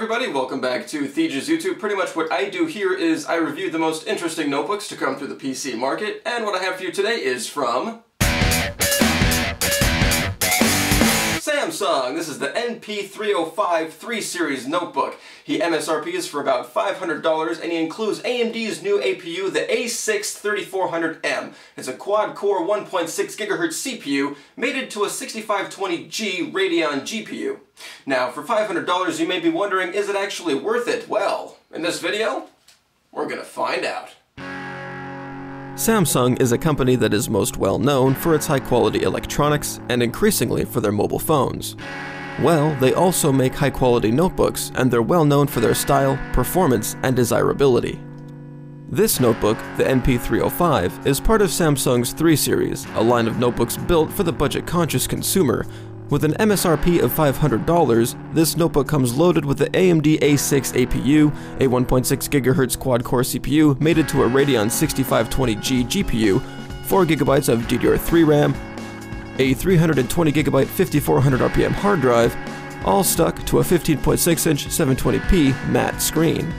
everybody, welcome back to Theje's YouTube. Pretty much what I do here is I review the most interesting notebooks to come through the PC market, and what I have for you today is from... Samsung. This is the NP305 3 Series notebook. He MSRP is for about $500 and he includes AMD's new APU, the A6-3400M. It's a quad-core 1.6 GHz CPU mated to a 6520G Radeon GPU. Now, for $500 you may be wondering, is it actually worth it? Well, in this video, we're gonna find out. Samsung is a company that is most well known for its high quality electronics and increasingly for their mobile phones. Well, they also make high quality notebooks and they're well known for their style, performance, and desirability. This notebook, the NP305, is part of Samsung's 3 Series, a line of notebooks built for the budget conscious consumer with an MSRP of $500, this notebook comes loaded with the AMD A6 APU, a 1.6 GHz quad-core CPU mated to a Radeon 6520G GPU, 4GB of DDR3 RAM, a 320GB 5400 RPM hard drive, all stuck to a 15.6-inch 720p matte screen.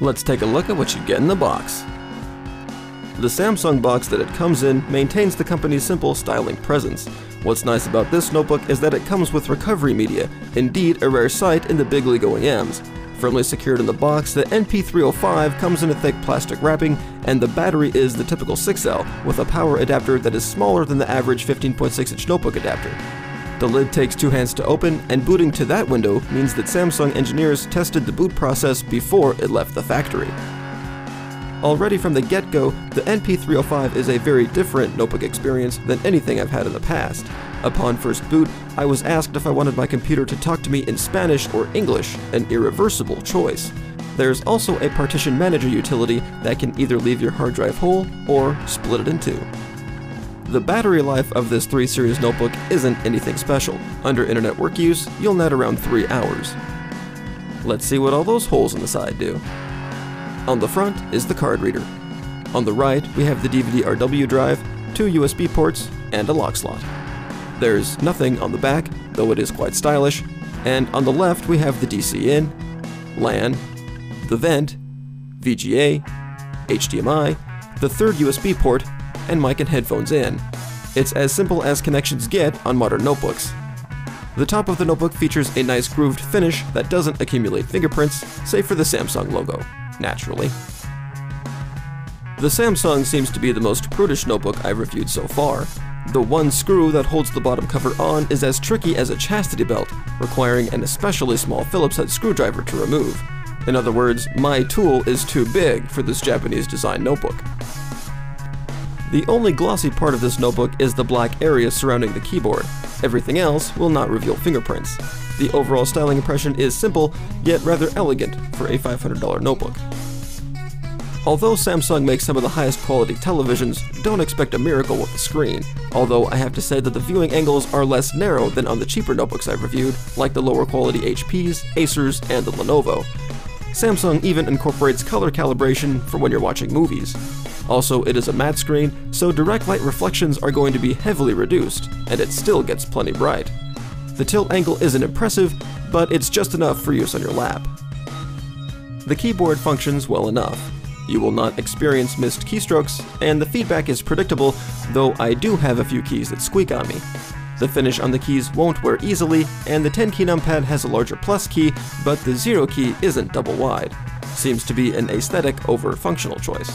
Let's take a look at what you get in the box. The Samsung box that it comes in maintains the company's simple styling presence, What's nice about this notebook is that it comes with recovery media, indeed a rare sight in the big league OEMs. Firmly secured in the box, the NP305 comes in a thick plastic wrapping, and the battery is the typical 6L, with a power adapter that is smaller than the average 15.6-inch notebook adapter. The lid takes two hands to open, and booting to that window means that Samsung engineers tested the boot process before it left the factory. Already from the get-go, the NP305 is a very different notebook experience than anything I've had in the past. Upon first boot, I was asked if I wanted my computer to talk to me in Spanish or English, an irreversible choice. There's also a partition manager utility that can either leave your hard drive whole or split it in two. The battery life of this 3 Series notebook isn't anything special. Under internet work use, you'll net around 3 hours. Let's see what all those holes in the side do. On the front is the card reader. On the right, we have the DVD-RW drive, two USB ports, and a lock slot. There's nothing on the back, though it is quite stylish, and on the left we have the DC in, LAN, the vent, VGA, HDMI, the third USB port, and mic and headphones in. It's as simple as connections get on modern notebooks. The top of the notebook features a nice grooved finish that doesn't accumulate fingerprints, save for the Samsung logo naturally. The Samsung seems to be the most prudish notebook I've reviewed so far. The one screw that holds the bottom cover on is as tricky as a chastity belt, requiring an especially small Phillips head screwdriver to remove. In other words, my tool is too big for this Japanese design notebook. The only glossy part of this notebook is the black area surrounding the keyboard. Everything else will not reveal fingerprints. The overall styling impression is simple, yet rather elegant for a $500 notebook. Although Samsung makes some of the highest quality televisions, don't expect a miracle with the screen, although I have to say that the viewing angles are less narrow than on the cheaper notebooks I've reviewed, like the lower quality HPs, Acers, and the Lenovo. Samsung even incorporates color calibration for when you're watching movies. Also, it is a matte screen, so direct light reflections are going to be heavily reduced, and it still gets plenty bright. The tilt angle isn't impressive, but it's just enough for use on your lap. The keyboard functions well enough. You will not experience missed keystrokes, and the feedback is predictable, though I do have a few keys that squeak on me. The finish on the keys won't wear easily, and the 10 key numpad has a larger plus key, but the 0 key isn't double wide. Seems to be an aesthetic over functional choice.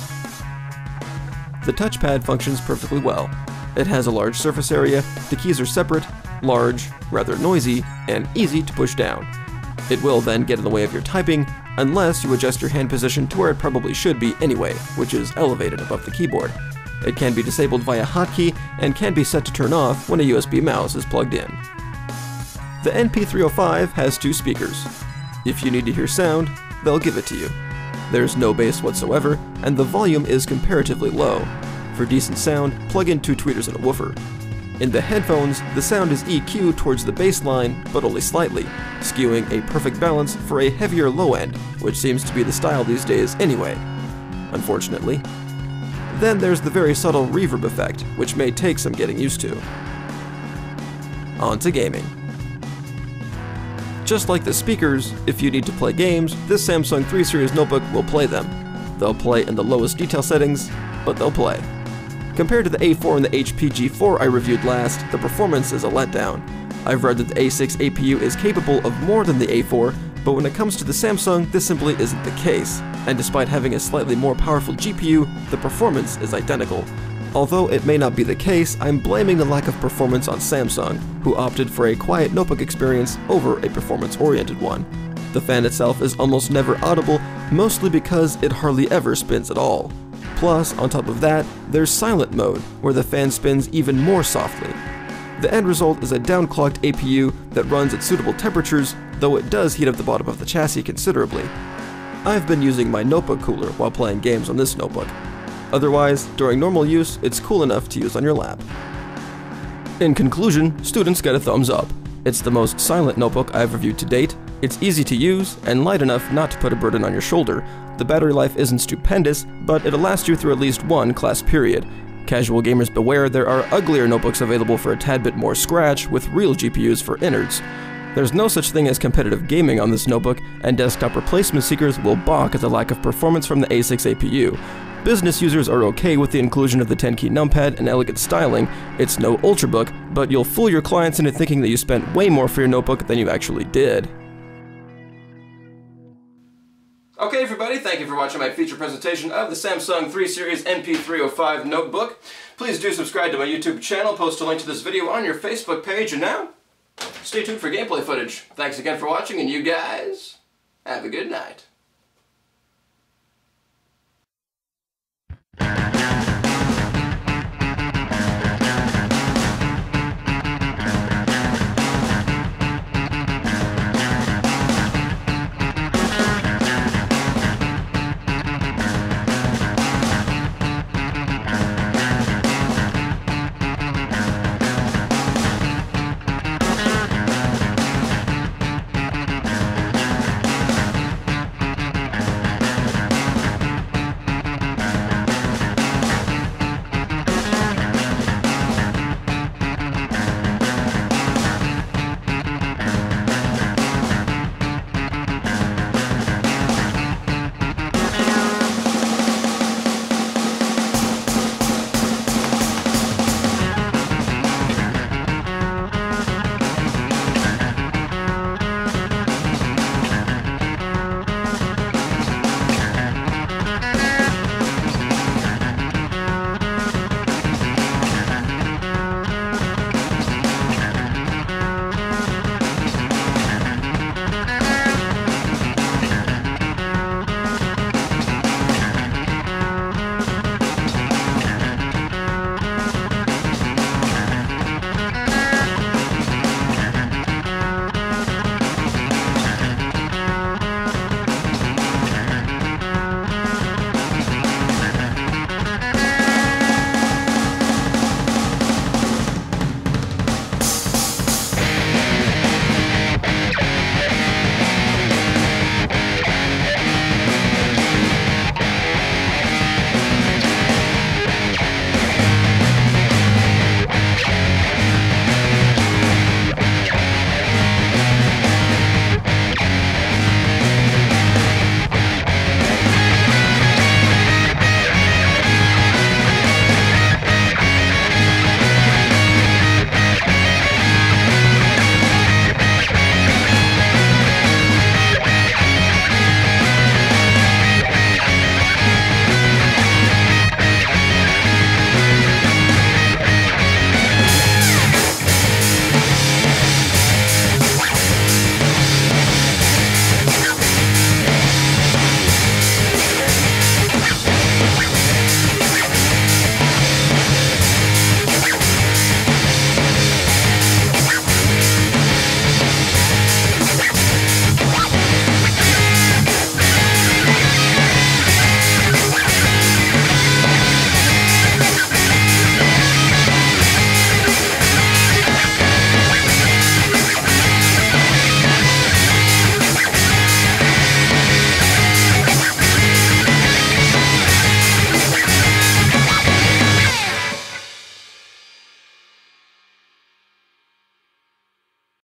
The touchpad functions perfectly well. It has a large surface area, the keys are separate, large, rather noisy, and easy to push down. It will then get in the way of your typing, unless you adjust your hand position to where it probably should be anyway, which is elevated above the keyboard. It can be disabled via hotkey and can be set to turn off when a USB mouse is plugged in. The NP305 has two speakers. If you need to hear sound, they'll give it to you. There's no bass whatsoever, and the volume is comparatively low. For decent sound, plug in two tweeters and a woofer. In the headphones, the sound is EQ'd towards the bass line, but only slightly, skewing a perfect balance for a heavier low end, which seems to be the style these days anyway, unfortunately. Then there's the very subtle reverb effect, which may take some getting used to. On to gaming. Just like the speakers, if you need to play games, this Samsung 3 Series notebook will play them. They'll play in the lowest detail settings, but they'll play. Compared to the A4 and the HP G4 I reviewed last, the performance is a letdown. I've read that the A6 APU is capable of more than the A4, but when it comes to the Samsung, this simply isn't the case, and despite having a slightly more powerful GPU, the performance is identical. Although it may not be the case, I'm blaming the lack of performance on Samsung, who opted for a quiet notebook experience over a performance-oriented one. The fan itself is almost never audible, mostly because it hardly ever spins at all. Plus, on top of that, there's silent mode, where the fan spins even more softly. The end result is a downclocked APU that runs at suitable temperatures, though it does heat up the bottom of the chassis considerably. I've been using my notebook cooler while playing games on this notebook. Otherwise, during normal use, it's cool enough to use on your lap. In conclusion, students get a thumbs up. It's the most silent notebook I've reviewed to date, it's easy to use, and light enough not to put a burden on your shoulder. The battery life isn't stupendous, but it'll last you through at least one class period. Casual gamers beware, there are uglier notebooks available for a tad bit more scratch, with real GPUs for innards. There's no such thing as competitive gaming on this notebook, and desktop replacement seekers will balk at the lack of performance from the A6 APU. Business users are okay with the inclusion of the 10-key numpad and elegant styling. It's no ultrabook, but you'll fool your clients into thinking that you spent way more for your notebook than you actually did. Okay everybody, thank you for watching my feature presentation of the Samsung 3 Series NP305 notebook. Please do subscribe to my YouTube channel, post a link to this video on your Facebook page, and now, stay tuned for gameplay footage. Thanks again for watching, and you guys, have a good night.